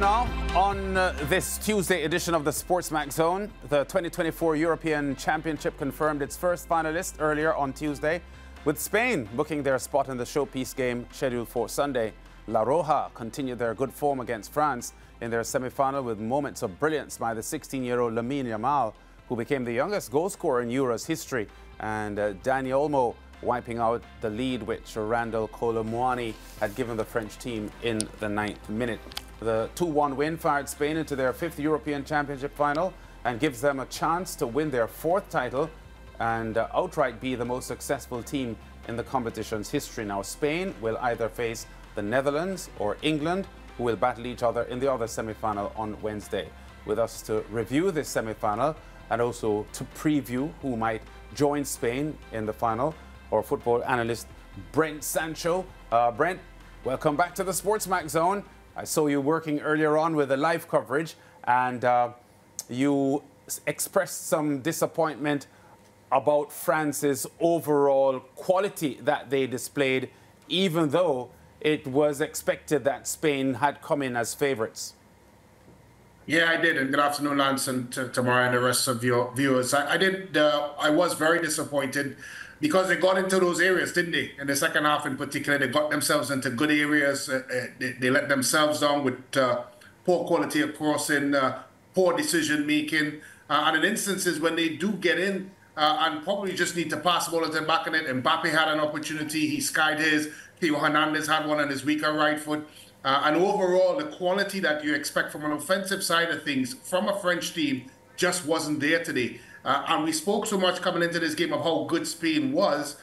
now. On uh, this Tuesday edition of the Sportsmax Zone, the 2024 European Championship confirmed its first finalist earlier on Tuesday, with Spain booking their spot in the showpiece game scheduled for Sunday. La Roja continued their good form against France in their semi-final with moments of brilliance by the 16-year-old Lamine Yamal, who became the youngest goalscorer in Euros history, and uh, Dani Olmo wiping out the lead which Randal Kolo Muani had given the French team in the ninth minute. The 2-1 win fired Spain into their fifth European Championship final and gives them a chance to win their fourth title and uh, outright be the most successful team in the competition's history. Now, Spain will either face the Netherlands or England, who will battle each other in the other semi-final on Wednesday. With us to review this semi-final and also to preview who might join Spain in the final, our football analyst Brent Sancho. Uh, Brent, welcome back to the Sportsmax Zone. I saw you working earlier on with the live coverage, and uh, you expressed some disappointment about France's overall quality that they displayed, even though it was expected that Spain had come in as favourites. Yeah, I did. And good afternoon, Lance, and to Tamara and the rest of your viewers. I, I did. Uh, I was very disappointed because they got into those areas, didn't they? In the second half, in particular, they got themselves into good areas. Uh, uh, they, they, let themselves down with uh, poor quality of crossing, uh, poor decision making, uh, and in instances when they do get in uh, and probably just need to pass the ball into the back of it. Mbappe had an opportunity; he skied his. Theo Hernandez had one on his weaker right foot. and overall, the quality that you expect from an offensive side of things from a French team just wasn't there today. Uh, and we spoke so much coming into this game of how good Spain was,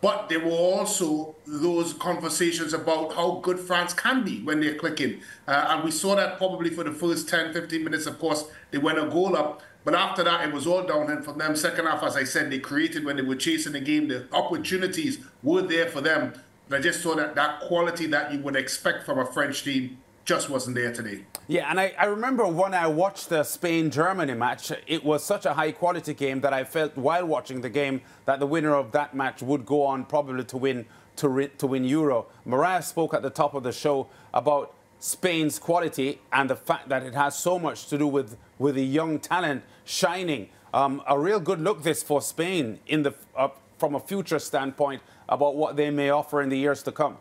but there were also those conversations about how good France can be when they're clicking. Uh, and we saw that probably for the first 10, 15 minutes. Of course, they went a goal up. But after that, it was all downhill for them. Second half, as I said, they created when they were chasing the game. The opportunities were there for them. But I just saw that that quality that you would expect from a French team just wasn't there today. Yeah, and I, I remember when I watched the Spain Germany match, it was such a high quality game that I felt while watching the game that the winner of that match would go on probably to win to, to win Euro. Mariah spoke at the top of the show about Spain's quality and the fact that it has so much to do with, with the young talent shining. Um, a real good look this for Spain in the, uh, from a future standpoint about what they may offer in the years to come.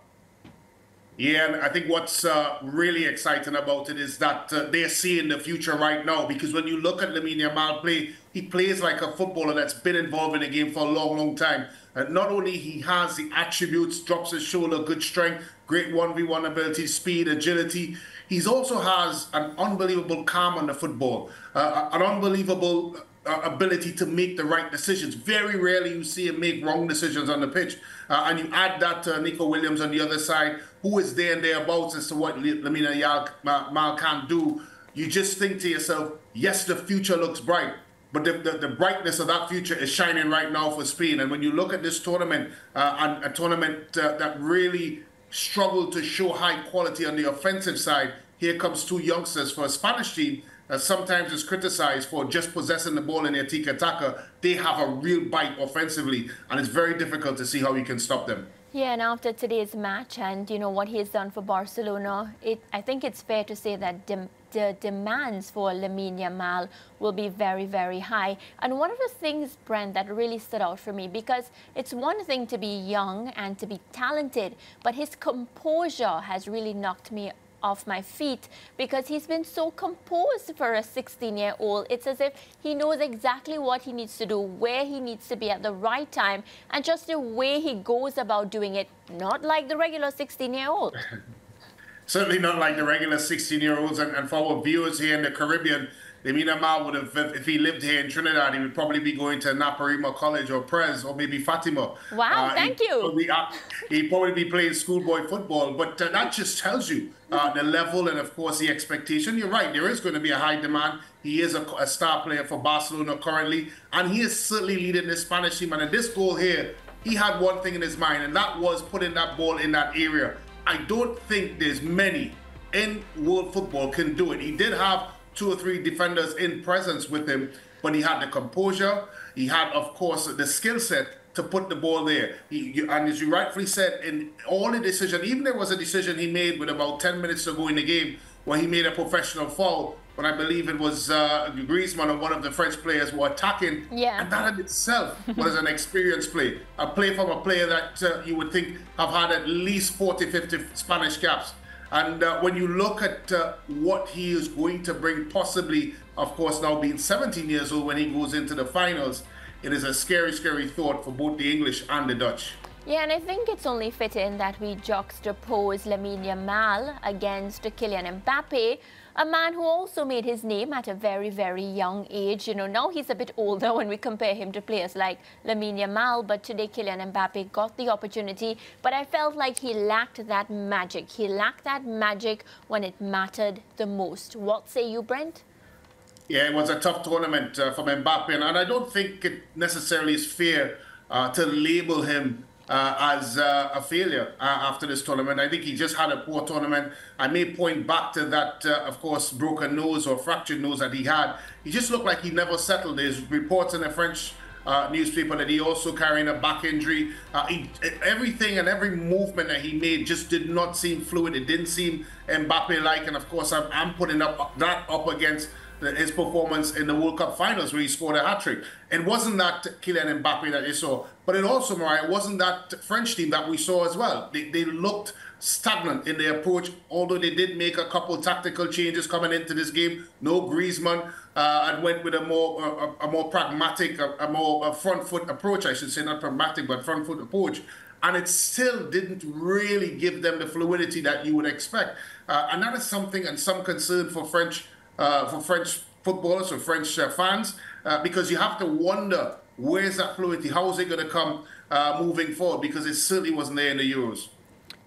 Yeah, and I think what's uh, really exciting about it is that uh, they're seeing the future right now. Because when you look at Lamine Yamal play, he plays like a footballer that's been involved in the game for a long, long time. And not only he has the attributes, drops his shoulder, good strength, great 1v1 ability, speed, agility. He also has an unbelievable calm on the football, uh, an unbelievable uh, ability to make the right decisions. Very rarely you see him make wrong decisions on the pitch. Uh, and you add that to Nico Williams on the other side, who is there and thereabouts as to what Lamine Yamal can do. You just think to yourself, yes, the future looks bright. But the, the, the, brightness of that future is shining right now for Spain. And when you look at this tournament, uh, and a tournament uh, that really struggled to show high quality on the offensive side, here comes two youngsters for a Spanish team that sometimes is criticized for just possessing the ball in their tiki taka, they have a real bite offensively, and it's very difficult to see how you can stop them. Yeah, and after today's match and you know what he has done for Barcelona, it, I think it's fair to say that de the demands for Lamine Yamal will be very, very high. And one of the things, Brent, that really stood out for me because it's one thing to be young and to be talented, but his composure has really knocked me off my feet because he's been so composed for a 16 year old. It's as if he knows exactly what he needs to do, where he needs to be at the right time, and just the way he goes about doing it, not like the regular 16 year old. Certainly not like the regular 16 year olds. And, and for our viewers here in the Caribbean, Lamine Yamal would have, if he lived here in Trinidad, he would probably be going to Naparima College or Pres or maybe Fatima. Wow, uh, thank you. Probably, uh, he'd probably be playing schoolboy football, but uh, that just tells you uh, the level and, of course, the expectation. You're right, there is going to be a high demand. He is a, a star player for Barcelona currently, and he is certainly leading the Spanish team. And in this goal here, he had one thing in his mind, and that was putting that ball in that area. I don't think there's many in world football can do it. He did have two or three defenders in presence with him, but he had the composure. He had, of course, the skill set to put the ball there. He, and as you rightfully said, in all the decision, even there was a decision he made with about 10 minutes to go in the game where he made a professional foul but I believe it was uh, Griezmann or one of the French players were attacking. Yeah. And that in itself was an experience play. A play from a player that uh, you would think have had at least 40, 50 Spanish caps. And uh, when you look at uh, what he is going to bring, possibly, of course, now being 17 years old when he goes into the finals, it is a scary, scary thought for both the English and the Dutch. Yeah, and I think it's only fitting that we juxtapose Lamine Yamal against Kylian Mbappe, a man who also made his name at a very, very young age. You know, now he's a bit older when we compare him to players like Lamine Yamal, but today Kylian Mbappe got the opportunity. But I felt like he lacked that magic. He lacked that magic when it mattered the most. What say you, Brent? Yeah, it was a tough tournament uh, for Mbappe, and I don't think it necessarily is fair uh, to label him uh, as uh, a failure uh, after this tournament. I think he just had a poor tournament. I may point back to that, uh, of course, broken nose or fractured nose that he had. He just looked like he never settled. There's reports in the French uh, newspaper that he also carrying a back injury. Uh, he, everything and every movement that he made just did not seem fluid. It didn't seem Mbappe-like. And of course, I'm, I'm putting up that up against his performance in the World Cup finals where he scored a hat trick. It wasn't that Kylian Mbappe that you saw, but it also, Mariah, wasn't that French team that we saw as well. They, they looked stagnant in their approach, although they did make a couple tactical changes coming into this game. No Griezmann uh, and went with a more a, a more pragmatic, a, a more a front foot approach, I should say, not pragmatic, but front foot approach. And it still didn't really give them the fluidity that you would expect. Uh, and that is something and some concern for French for French footballers or French uh, fans uh, because you have to wonder where's that fluidity? How is it going to come uh, moving forward? Because it certainly wasn't there in the Euros.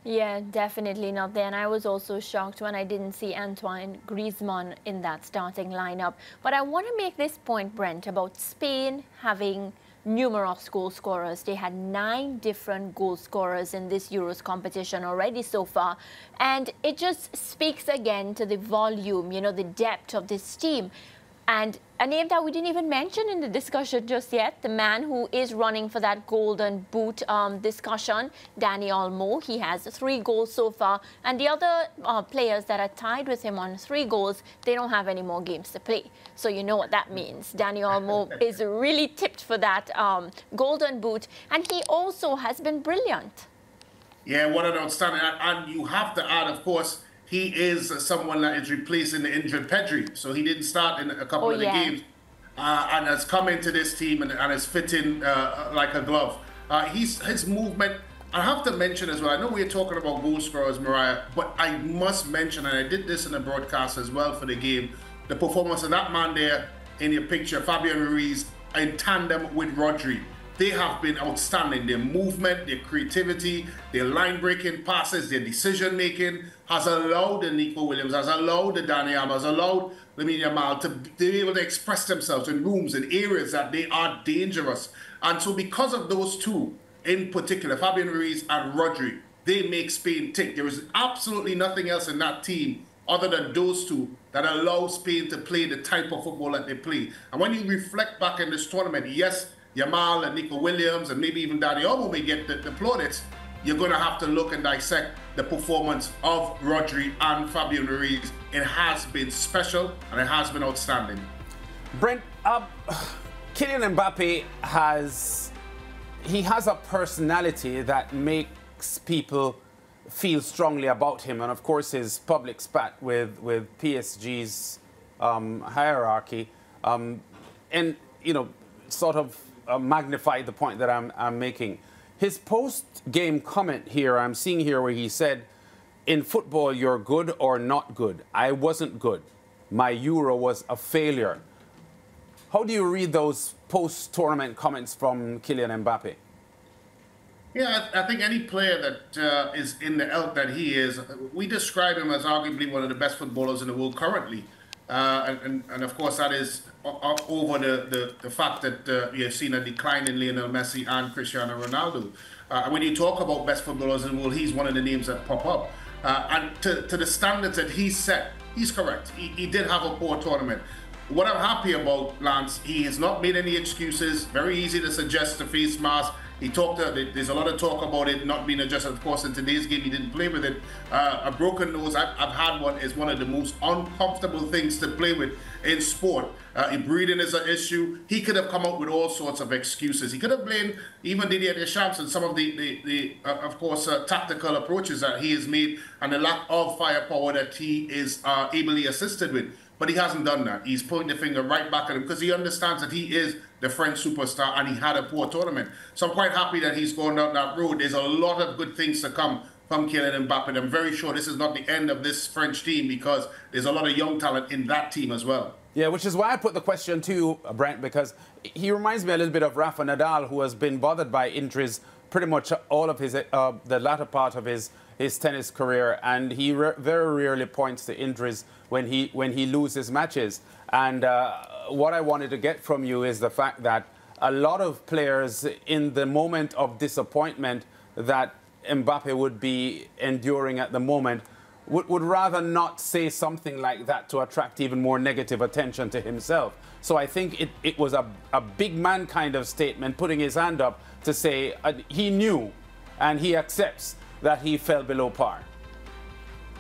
Yeah, definitely not there. And I was also shocked when I didn't see Antoine Griezmann in that starting lineup. But I want to make this point, Brent, about Spain having numerous goal scorers. They had nine different goal scorers in this Euros competition already so far. And it just speaks again to the volume, you know, the depth of this team. And a name that we didn't even mention in the discussion just yet, the man who is running for that golden boot um, discussion, Dani Olmo. He has three goals so far. And the other uh, players that are tied with him on three goals, they don't have any more games to play. So you know what that means. Dani Olmo is really tipped for that um, golden boot. And he also has been brilliant. Yeah, what an outstanding. And you have to add, of course, he is someone that is replacing the injured Pedri. So he didn't start in a couple oh, of the yeah. games uh, and has come into this team and, and is fitting uh, like a glove. Uh, he's his movement. I have to mention as well. I know we're talking about goal scorers, Mariah, but I must mention, and I did this in the broadcast as well for the game, the performance of that man there in your picture, Fabian Ruiz, in tandem with Rodri they have been outstanding. Their movement, their creativity, their line breaking passes, their decision making has allowed the Nico Williams, has allowed the Dani Alves, has allowed Lamine Mal to be able to express themselves in rooms, and areas that they are dangerous. And so, because of those two in particular, Fabian Ruiz and Rodri, they make Spain tick. There is absolutely nothing else in that team other than those two that allow Spain to play the type of football that they play. And when you reflect back in this tournament, yes, Yamal and Nico Williams and maybe even Dani Olmo may get the, the plaudits, you're going to have to look and dissect the performance of Rodri and Fabian Ruiz. It has been special and it has been outstanding. Brent, uh, Kylian Mbappe has he has a personality that makes people feel strongly about him, and of course his public spat with with PSG's um, hierarchy, um, and you know, sort of uh, magnify the point that I'm, I'm making. His post game comment here, I'm seeing here where he said, In football, you're good or not good. I wasn't good. My Euro was a failure. How do you read those post tournament comments from Kylian Mbappe? Yeah, I, I think any player that uh, is in the elk that he is, we describe him as arguably one of the best footballers in the world currently. Uh, and, and, and, of course, that is over the, the, the fact that uh, you've seen a decline in Lionel Messi and Cristiano Ronaldo. Uh, when you talk about best footballers in the world, he's one of the names that pop up. Uh, and to, to the standards that he set, he's correct. He, he did have a poor tournament. What I'm happy about, Lance, he has not made any excuses. Very easy to suggest a face mask. He talked. Uh, there's a lot of talk about it not being adjusted. Of course, in today's game, he didn't play with it. Uh, a broken nose, I've, I've, had one, is one of the most uncomfortable things to play with in sport. Uh, breathing is an issue. He could have come up with all sorts of excuses. He could have blamed even Didier Deschamps and some of the, the, the uh, of course, uh, tactical approaches that he has made and the lack of firepower that he is uh, ably assisted with. But he hasn't done that. He's pointing the finger right back at him because he understands that he is the French superstar and he had a poor tournament. So I'm quite happy that he's going down that road. There's a lot of good things to come from Kylian Mbappe. I'm very sure this is not the end of this French team because there's a lot of young talent in that team as well. Yeah, which is why I put the question to you, Brent, because he reminds me a little bit of Rafa Nadal, who has been bothered by injuries pretty much all of his uh, the latter part of his his tennis career, and he very rarely points to injuries when he when he loses matches. And uh, what I wanted to get from you is the fact that a lot of players, in the moment of disappointment that Mbappe would be enduring at the moment, would, would rather not say something like that to attract even more negative attention to himself. So I think it, it was a, a big man kind of statement, putting his hand up to say uh, he knew and he accepts that he fell below par.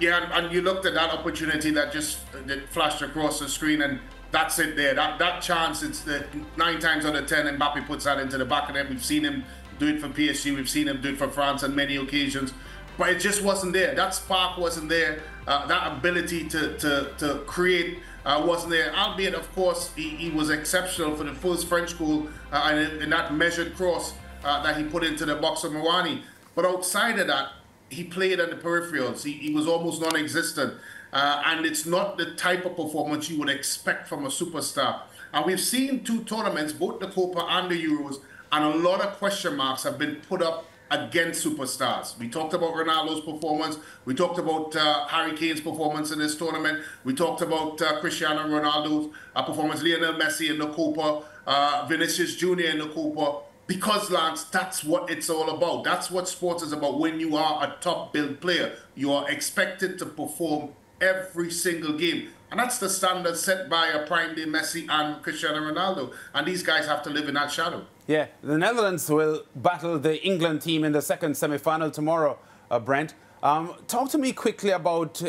Yeah, and, you looked at that opportunity that just that flashed across the screen, and that's it there. That that chance, it's the nine times out of ten, Mbappe puts that into the back of net. We've seen him do it for PSG, we've seen him do it for France on many occasions, but it just wasn't there. That spark wasn't there. Uh, that ability to to, to create uh, wasn't there. Albeit, of course, he, he was exceptional for the first French goal uh, and that measured cross uh, that he put into the box of Muani. But outside of that, he played on the peripherals. He, he was almost non-existent. Uh, and it's not the type of performance you would expect from a superstar. And we've seen two tournaments, both the Copa and the Euros, and a lot of question marks have been put up against superstars. We talked about Ronaldo's performance. We talked about uh, Harry Kane's performance in this tournament. We talked about uh, Cristiano Ronaldo's uh, performance, Lionel Messi in the Copa, uh, Vinicius Jr. in the Copa. Because, Lance, that's what it's all about. That's what sports is about. When you are a top billed player, you are expected to perform every single game. And that's the standard set by a prime day Messi and Cristiano Ronaldo. And these guys have to live in that shadow. Yeah, the Netherlands will battle the England team in the second semi final tomorrow, uh, Brent. Um, talk to me quickly about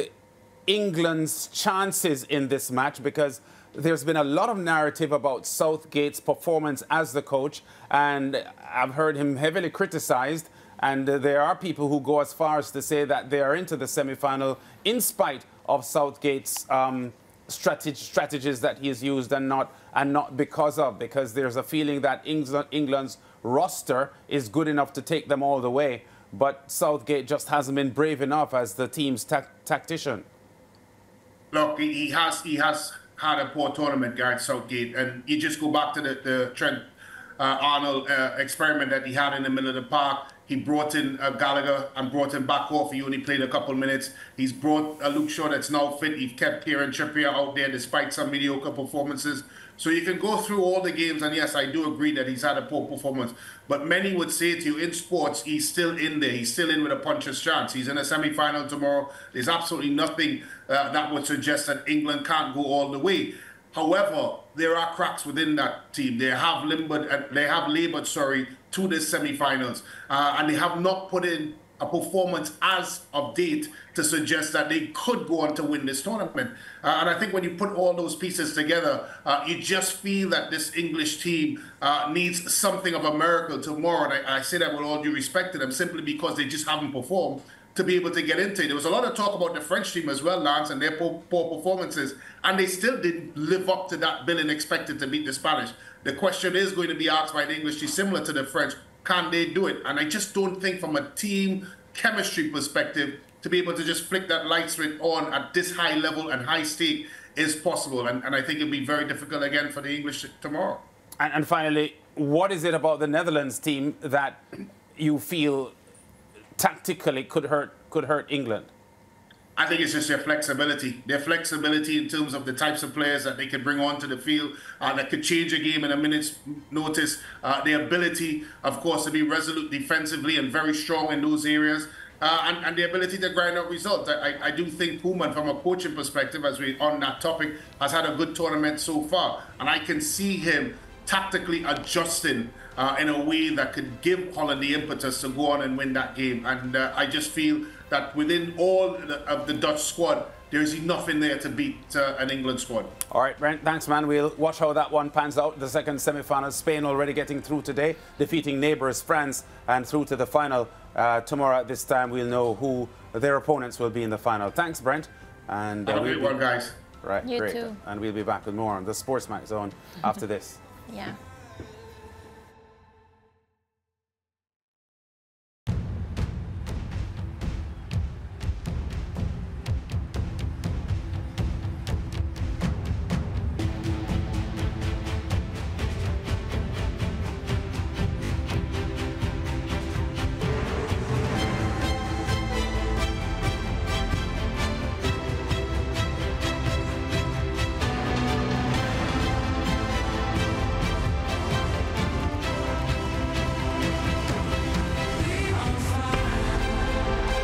England's chances in this match because there's been a lot of narrative about Southgate's performance as the coach, and I've heard him heavily criticized. And there are people who go as far as to say that they are into the semi final in spite of Southgate's um, strateg strategies that he has used and not, and not because of, because there's a feeling that England, England's roster is good enough to take them all the way. But Southgate just hasn't been brave enough as the team's ta tactician. Look, he has he has had a poor tournament, Gareth Southgate. And you just go back to the, the Trent uh, Arnold uh, experiment that he had in the middle of the park. He brought in uh, Gallagher and brought him back off. He only played a couple minutes. He's brought a Luke Shaw that's now fit. He's kept Kieran Trippier out there despite some mediocre performances. So you can go through all the games, and yes, I do agree that he's had a poor performance. But many would say to you, in sports, he's still in there. He's still in with a puncher's chance. He's in a semi-final tomorrow. There's absolutely nothing uh, that would suggest that England can't go all the way. However, there are cracks within that team. They have limbered, uh, they have labored, sorry, to the semi-finals, uh, and they have not put in a performance as of date to suggest that they could go on to win this tournament. Uh, and I think when you put all those pieces together, uh, you just feel that this English team uh, needs something of a miracle tomorrow. And I, I, say that with all due respect to them, simply because they just haven't performed to be able to get into it. There was a lot of talk about the French team as well, Lance, and their poor, poor performances, and they still didn't live up to that billing expected to beat the Spanish. The question is going to be asked by the English team, similar to the French, can they do it? And I just don't think from a team chemistry perspective, to be able to just flick that light switch on at this high level and high stake is possible. And, and I think it'll be very difficult again for the English tomorrow. And, and finally, what is it about the Netherlands team that you feel tactically could hurt could hurt England? I think it's just their flexibility. Their flexibility in terms of the types of players that they can bring onto the field uh, that could change a game in a minute's notice. Uh, their ability, of course, to be resolute defensively and very strong in those areas. uh, and, and, the ability to grind out results. I, I, do think Koeman, from a coaching perspective, as we on that topic, has had a good tournament so far, and I can see him tactically adjusting uh, in a way that could give Holland the impetus to go on and win that game. And uh, I just feel that within all of the Dutch squad, there's enough in there to beat uh, an England squad. All right, Brent, thanks, man. We'll watch how that one pans out. The second semi-final, Spain already getting through today, defeating neighbours France, and through to the final uh, tomorrow. At this time, we'll know who their opponents will be in the final. Thanks, Brent. And uh, Have a great one, guys. Right, you great. Too. And we'll be back with more on the Sportsmax Zone after this. Yeah.